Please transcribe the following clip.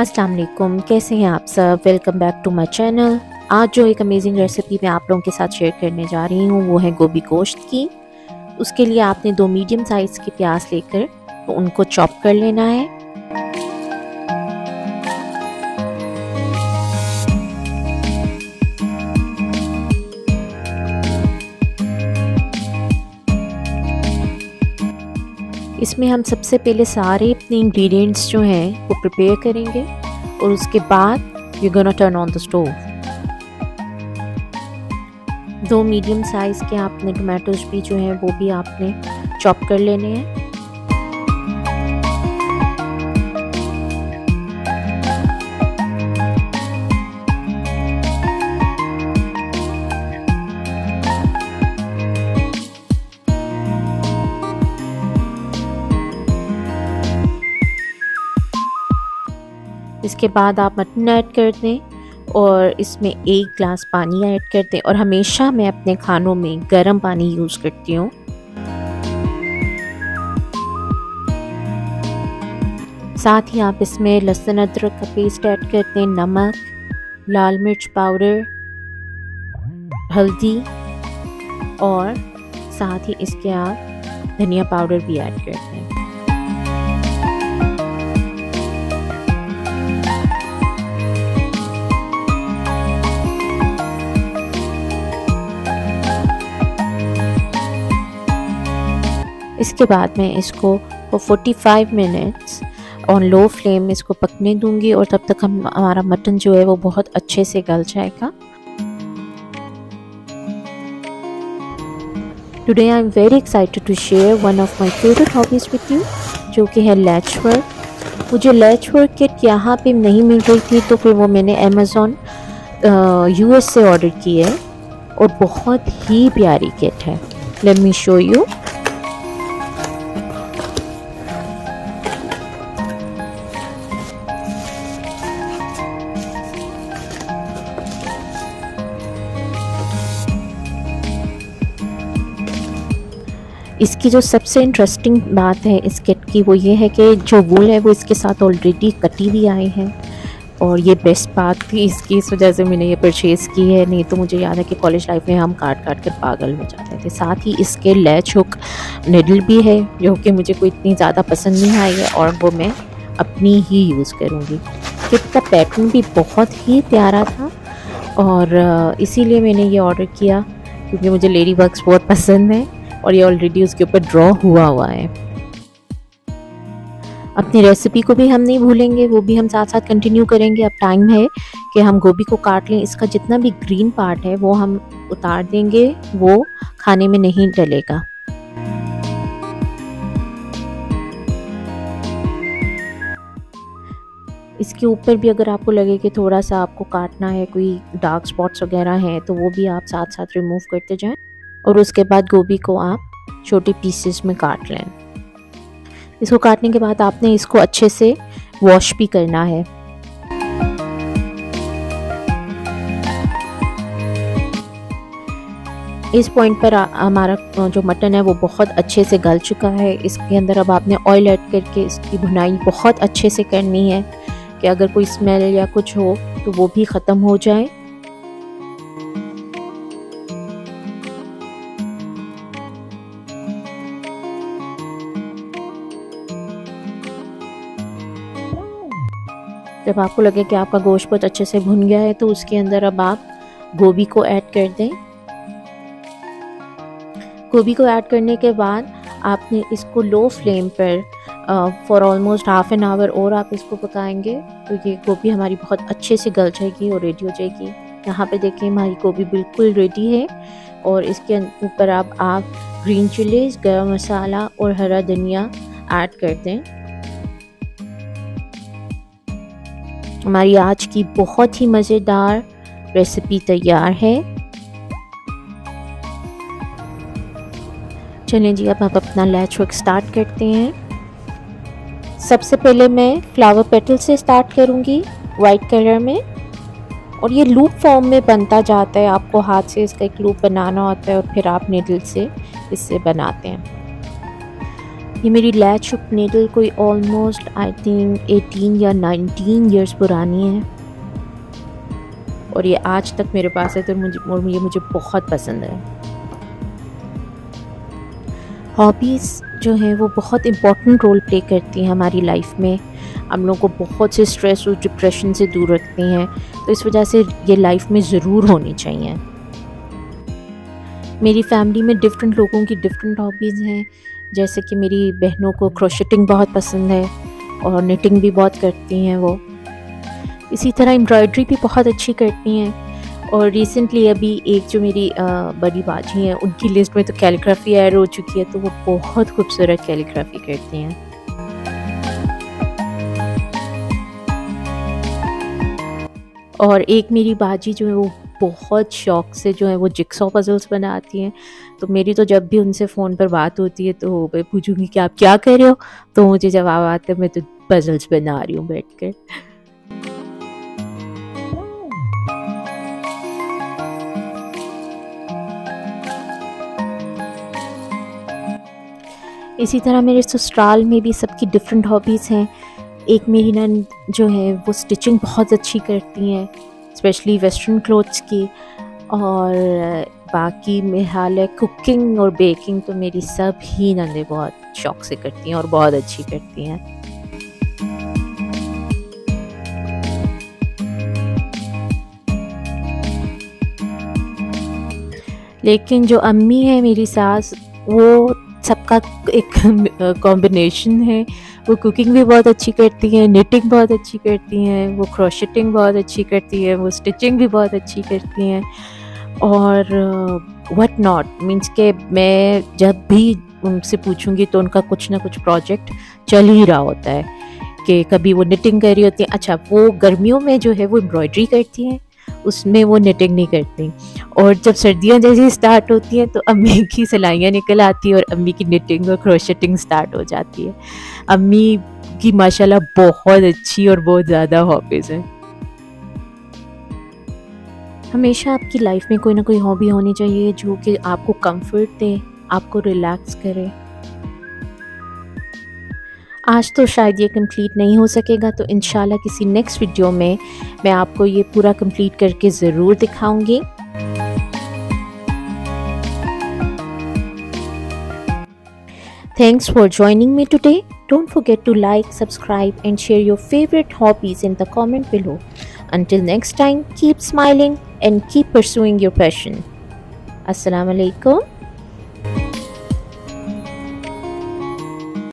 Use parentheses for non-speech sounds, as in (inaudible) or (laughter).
अस्सलाम वालेकुम कैसे हैं आप सब? Welcome back to my channel आज जो एक अमेजिंग रेसिपी मैं आप लोगों के साथ शेयर करने जा रही हूँ, वो है गोभी गोश्त की। उसके लिए आपने दो मीडियम साइज़ की प्याज लेकर तो उनको चॉप कर लेना है। इसमें हम सबसे पहले सारे अपने इंग्रेडिएंट्स जो हैं, वो प्रिपेयर करेंगे और उसके बाद you gonna turn on the stove दो मीडियम साइज़ के आपने टमाटोज भी जो हैं, वो भी आपने चॉप कर लेने हैं। इसके बाद आप मटन ऐड कर दें और इसमें एक ग्लास पानी ऐड कर दें और हमेशा मैं अपने खानों में गर्म पानी यूज़ करती हूँ। साथ ही आप इसमें लहसुन अदरक का पेस्ट ऐड कर दें, नमक, लाल मिर्च पाउडर, हल्दी और साथ ही इसके आप धनिया पाउडर भी ऐड कर दें। इसके बाद मैं इसको for 45 minutes on low flame में इसको पकने दूँगी और तब तक हम, हमारा मटन जो है वो बहुत अच्छे से गल जाएगा। Today I am very excited to share one of my favourite hobbies with you जो कि है लैच वर्क मुझे लैच वर्क किट यहाँ पे नहीं मिल रही थी तो फिर वो मैंने अमेज़ोन यूएस से ऑर्डर की है और बहुत ही प्यारी किट है। लेट मी शो यू इसकी जो सबसे इंटरेस्टिंग बात है इस किट की, वो ये है कि जो वूल है, वो इसके साथ ऑलरेडी कटी हुई आई है। और ये बेस्ट बात थी इसकी, इस वजह से मैंने ये परचेज़ की है। नहीं तो मुझे याद है कि कॉलेज लाइफ में हम काट काट कर पागल हो जाते थे। साथ ही इसके लैच हुक निडल भी है, जो कि मुझे कोई इतनी ज़्यादा पसंद नहीं आई है और वो मैं अपनी ही यूज़ करूँगी। किट का पैटर्न भी बहुत ही प्यारा था और इसीलिए मैंने ये ऑर्डर किया, क्योंकि मुझे लेडी वर्क्स बहुत पसंद है। और ये ऑलरेडी उसके ऊपर ड्रॉ हुआ हुआ है। अपनी रेसिपी को भी हम नहीं भूलेंगे, वो भी हम साथ साथ कंटिन्यू करेंगे। अब टाइम है कि हम गोभी को काट लें। इसका जितना भी ग्रीन पार्ट है, वो हम उतार देंगे। वो खाने में नहीं डलेगा। इसके ऊपर भी अगर आपको लगे कि थोड़ा सा आपको काटना है, कोई डार्क स्पॉट्स वगैरह हैं तो वो भी आप साथ साथ रिमूव करते जाएँ। और उसके बाद गोभी को आप छोटे पीसेस में काट लें। इसको काटने के बाद आपने इसको अच्छे से वॉश भी करना है। इस पॉइंट पर हमारा जो मटन है वो बहुत अच्छे से गल चुका है। इसके अंदर अब आपने ऑयल ऐड करके इसकी भुनाई बहुत अच्छे से करनी है कि अगर कोई स्मेल या कुछ हो तो वो भी ख़त्म हो जाए। जब आपको लगे कि आपका गोश्त बहुत अच्छे से भुन गया है तो उसके अंदर अब आप गोभी को ऐड कर दें। गोभी को ऐड करने के बाद आपने इसको लो फ्लेम पर for almost half an hour और आप इसको पकाएँगे तो ये गोभी हमारी बहुत अच्छे से गल जाएगी और रेडी हो जाएगी। यहाँ पे देखिए हमारी गोभी बिल्कुल रेडी है और इसके ऊपर आप आप ग्रीन चिलीज गरम मसाला और हरा धनिया ऐड कर दें। हमारी आज की बहुत ही मज़ेदार रेसिपी तैयार है। चलें जी, अब आप अपना लैच वर्क स्टार्ट करते हैं। सबसे पहले मैं फ्लावर पेटल से स्टार्ट करूँगी वाइट कलर में। और ये लूप फॉर्म में बनता जाता है, आपको हाथ से इसका एक लूप बनाना होता है और फिर आप निडल से इससे बनाते हैं। ये मेरी लैच नेडल कोई ऑलमोस्ट आई थिंक 18 या 19 इयर्स पुरानी है। और ये आज तक मेरे पास है तो मुझे, और ये मुझे बहुत पसंद है। हॉबीज़ जो हैं वो बहुत इंपॉर्टेंट रोल प्ले करती हैं हमारी लाइफ में। हम लोगों को बहुत से स्ट्रेस और डिप्रेशन से दूर रखती हैं तो इस वजह से ये लाइफ में ज़रूर होनी चाहिए। मेरी फैमिली में डिफरेंट लोगों की डिफरेंट हॉबीज़ हैं। जैसे कि मेरी बहनों को क्रोशटिंग बहुत पसंद है और निटिंग भी बहुत करती हैं वो। इसी तरह एम्ब्रॉयड्री भी बहुत अच्छी करती हैं। और रिसेंटली अभी एक जो मेरी बड़ी बाजी हैं, उनकी लिस्ट में तो कैलीग्राफी ऐड हो चुकी है तो वो बहुत खूबसूरत कैलीग्राफी करती हैं। और एक मेरी बाजी जो है वो बहुत शौक से जो है वो जिक्सॉ पजल्स बनाती हैं। तो मेरी तो जब भी उनसे फ़ोन पर बात होती है तो मैं पूछूँगी कि आप क्या कर रहे हो? तो मुझे जवाब आता है, मैं तो पजल्स बना रही हूँ बैठ कर इसी तरह मेरे ससुराल में भी सबकी डिफरेंट हॉबीज़ हैं। एक मेरी नन जो है वो स्टिचिंग बहुत अच्छी करती हैं। स्पेशली वेस्टर्न क्लोथ्स की। और बाकी मेरा हाल है कुकिंग और बेकिंग तो मेरी सब ही नंदे बहुत शौक से करती हैं और बहुत अच्छी करती हैं। लेकिन जो अम्मी है मेरी सास, वो सबका एक कॉम्बिनेशन है। वो कुकिंग भी बहुत अच्छी करती हैं निटिंग बहुत अच्छी करती हैं, वो क्रोशटिंग बहुत अच्छी करती है, वो स्टिचिंग भी बहुत अच्छी करती हैं। और वट नॉट मीन्स के मैं जब भी उनसे पूछूँगी तो उनका कुछ ना कुछ प्रोजेक्ट चल ही रहा होता है। कि कभी वो निटिंग कर रही होती है। अच्छा वो गर्मियों में जो है वो एम्ब्रॉयडरी करती हैं। उसमें वो निटिंग नहीं करती। और जब सर्दियाँ जैसे स्टार्ट होती हैं तो अम्मी (laughs) की सिलाइयाँ निकल आती हैं और अम्मी की निटिंग और क्रोशटिंग स्टार्ट हो जाती है। अम्मी की माशाल्लाह बहुत अच्छी और बहुत ज़्यादा हॉबीज़ हैं। हमेशा आपकी लाइफ में कोई ना कोई हॉबी होनी चाहिए जो कि आपको कंफर्ट दे, आपको रिलैक्स करे। आज तो शायद ये कंप्लीट नहीं हो सकेगा तो इन किसी नेक्स्ट वीडियो में मैं आपको ये पूरा कंप्लीट करके ज़रूर दिखाऊँगी Thanks for joining me today. Don't forget to like, subscribe and share your favorite hobbies in the comment below. Until next time, keep smiling and keep pursuing your passion. Assalamu alaikum.